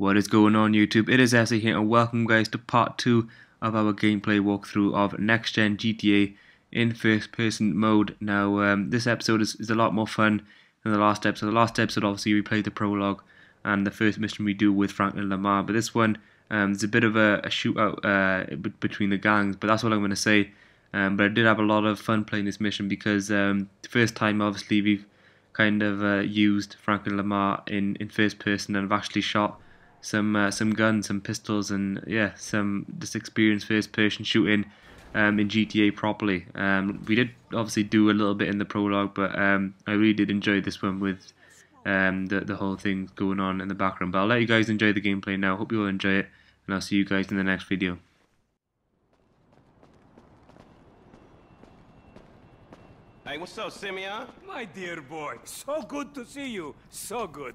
What is going on YouTube? It is SA here and welcome guys to part 2 of our gameplay walkthrough of next gen GTA in first person mode. Now um, this episode is, is a lot more fun than the last episode. The last episode obviously we played the prologue and the first mission we do with Franklin Lamar but this one um, a bit of a, a shootout uh, between the gangs but that's what I'm going to say. Um, but I did have a lot of fun playing this mission because um, the first time obviously we've kind of uh, used Franklin Lamar in, in first person and I've actually shot some uh, some guns, some pistols, and yeah, some just experience first person shooting um, in GTA properly. Um, we did obviously do a little bit in the prologue, but um, I really did enjoy this one with um, the the whole thing going on in the background. But I'll let you guys enjoy the gameplay now. Hope you all enjoy it, and I'll see you guys in the next video. Hey, what's up, Simeon? My dear boy, so good to see you. So good.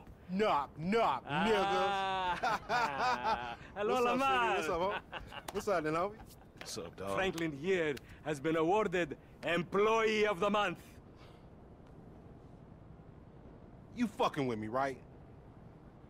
Knock, knock, ah. niggas. Hello, What's Lamar. Up, What's up, homie? What's up, then, homie? What's up, dog? Franklin here has been awarded Employee of the Month. You fucking with me, right?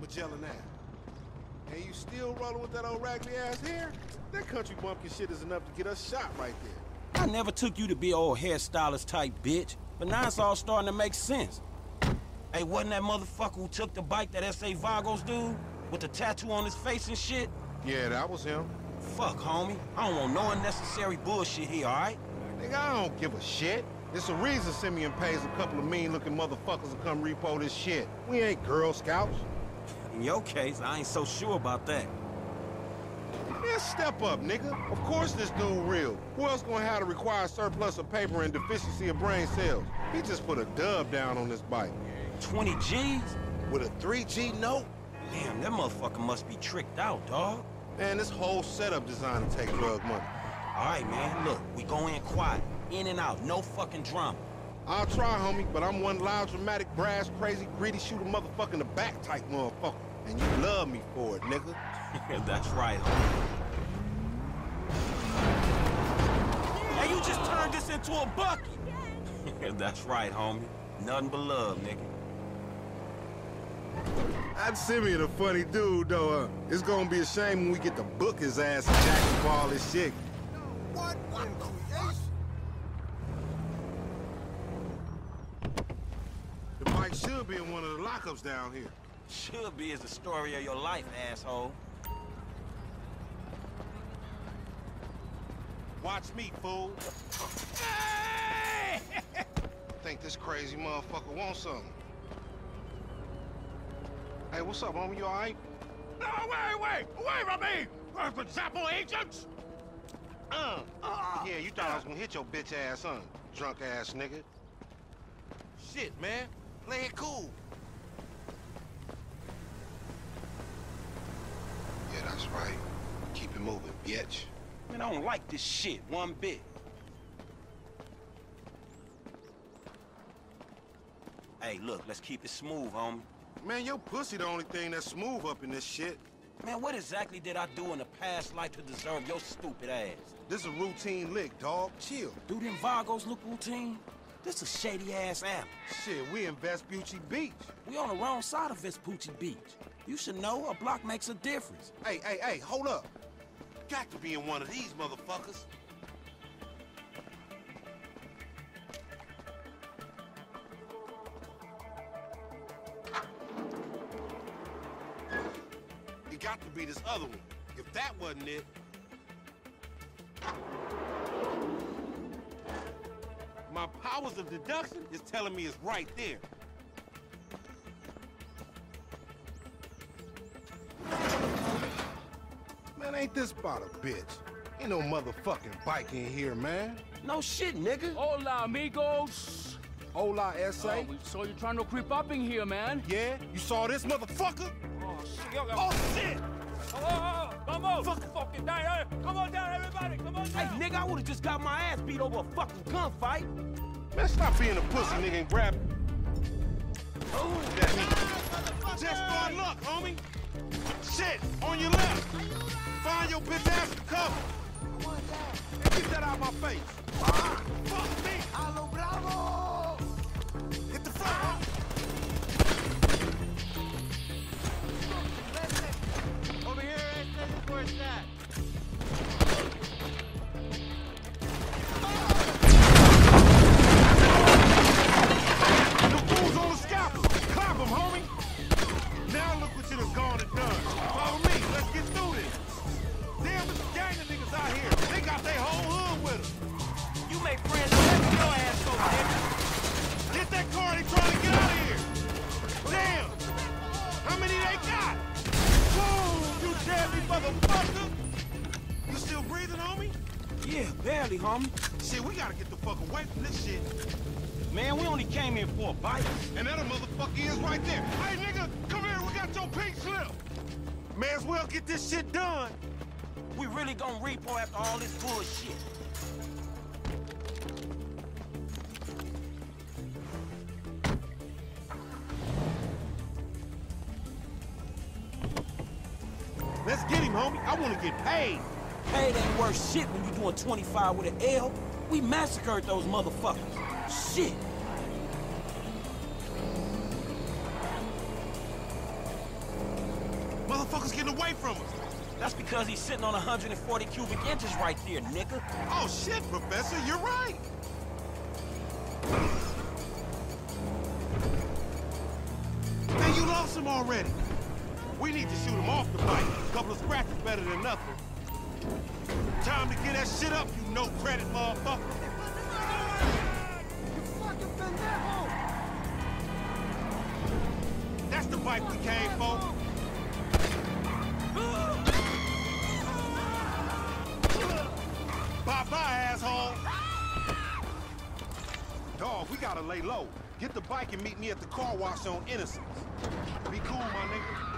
Magellan Ave. And you still rolling with that old raggedy ass hair? That country bumpkin shit is enough to get us shot right there. I never took you to be old hairstylist type bitch, but now it's all starting to make sense. Hey, wasn't that motherfucker who took the bike that S.A. Vagos dude? With the tattoo on his face and shit? Yeah, that was him. Fuck, homie. I don't want no unnecessary bullshit here, alright? Nigga, I don't give a shit. It's a reason Simeon pays a couple of mean-looking motherfuckers to come repo this shit. We ain't Girl Scouts. In your case, I ain't so sure about that. Yeah, step up, nigga. Of course this dude real. Who else gonna have to require surplus of paper and deficiency of brain cells? He just put a dub down on this bike. 20 G's? With a 3G note? Damn, that motherfucker must be tricked out, dog. Man, this whole setup designed to take drug money. All right, man, look, we go in quiet. In and out, no fucking drama. I'll try, homie, but I'm one loud, dramatic, brass, crazy, greedy, shoot a motherfucker in the back type motherfucker. And you love me for it, nigga. That's right, homie. Hey, you just turned this into a bucket. That's right, homie. Nothing but love, nigga. That Simeon a funny dude, though. Uh, it's gonna be a shame when we get to book his ass and jack him for all this shit. What? What creation? The bike should be in one of the lockups down here. Should be is the story of your life, asshole. Watch me, fool. Hey! Think this crazy motherfucker wants something. Hey, what's up, homie? You all right? No, wait, wait! Away from me! For example, agents! Uh, yeah, you thought I was gonna hit your bitch ass, huh? Drunk ass nigga. Shit, man. Play it cool. Yeah, that's right. Keep it moving, bitch. Man, I don't like this shit one bit. Hey, look, let's keep it smooth, homie. Man, your pussy the only thing that's smooth up in this shit. Man, what exactly did I do in the past life to deserve your stupid ass? This a routine lick, dog. Chill. Do them Vagos look routine? This a shady-ass alley. Shit, we in Vespucci Beach. We on the wrong side of Vespucci Beach. You should know a block makes a difference. Hey, hey, hey, hold up. Got to be in one of these motherfuckers. It got to be this other one. If that wasn't it... My powers of deduction is telling me it's right there. Ain't this about a bitch? Ain't no motherfucking bike in here, man. No shit, nigga. Hola, amigos. Hola, S.A. Oh, we saw you trying to creep up in here, man. Yeah? You saw this motherfucker? Oh, shit. Yo, yo. Oh, shit! Oh, oh, oh, oh come on. Fuck. Fucking down. Hey, eh? Come on down, everybody. Come on down! Hey, nigga, I would've just got my ass beat over a fucking gunfight. Man, stop being a pussy nigga and grab... Oh, that nigga. Just for luck, homie. Shit, on your left. Find your bitch ass cover. Yeah, barely, homie. Shit, we gotta get the fuck away from this shit. Man, we only came here for a bite. And that a motherfucker is right there. Hey, nigga, come here. We got your pink slip. May as well get this shit done. We really gonna repo after all this bullshit. Let's get him, homie. I want to get paid. Paid ain't worth shit when you doing 25 with an L. We massacred those motherfuckers. Shit. Motherfuckers getting away from us. That's because he's sitting on 140 cubic inches right there, nigga. Oh, shit, Professor. You're right. Man, you lost him already. We need to shoot him off the bike. A couple of scratches better than nothing. Time to get that shit up, you no credit motherfucker. You fucking finale That's the bike we came for. Bye-bye, asshole. Dog, we gotta lay low. Get the bike and meet me at the car wash on Innocence. Be cool, my nigga.